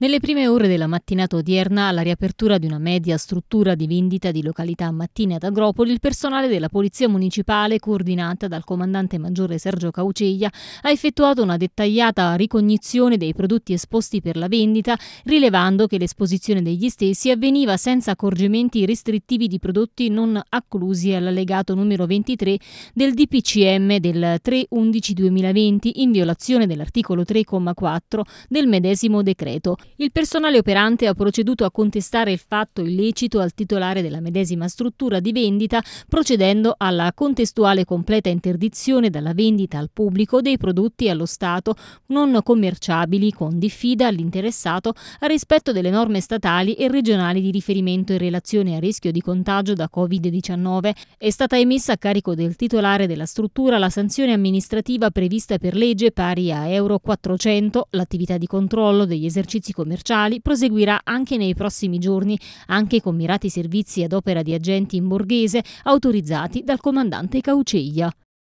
Nelle prime ore della mattinata odierna, alla riapertura di una media struttura di vendita di località Mattina ad Agropoli, il personale della Polizia Municipale, coordinata dal comandante maggiore Sergio Cauceglia, ha effettuato una dettagliata ricognizione dei prodotti esposti per la vendita, rilevando che l'esposizione degli stessi avveniva senza accorgimenti restrittivi di prodotti non acclusi all'allegato numero 23 del DPCM del 3-11-2020, in violazione dell'articolo 3,4 del medesimo decreto. Il personale operante ha proceduto a contestare il fatto illecito al titolare della medesima struttura di vendita, procedendo alla contestuale completa interdizione dalla vendita al pubblico dei prodotti allo Stato non commerciabili con diffida all'interessato a rispetto delle norme statali e regionali di riferimento in relazione a rischio di contagio da Covid-19. È stata emessa a carico del titolare della struttura la sanzione amministrativa prevista per legge pari a Euro 400, l'attività di controllo degli esercizi commerciali proseguirà anche nei prossimi giorni, anche con mirati servizi ad opera di agenti in borghese autorizzati dal comandante Cauceglia.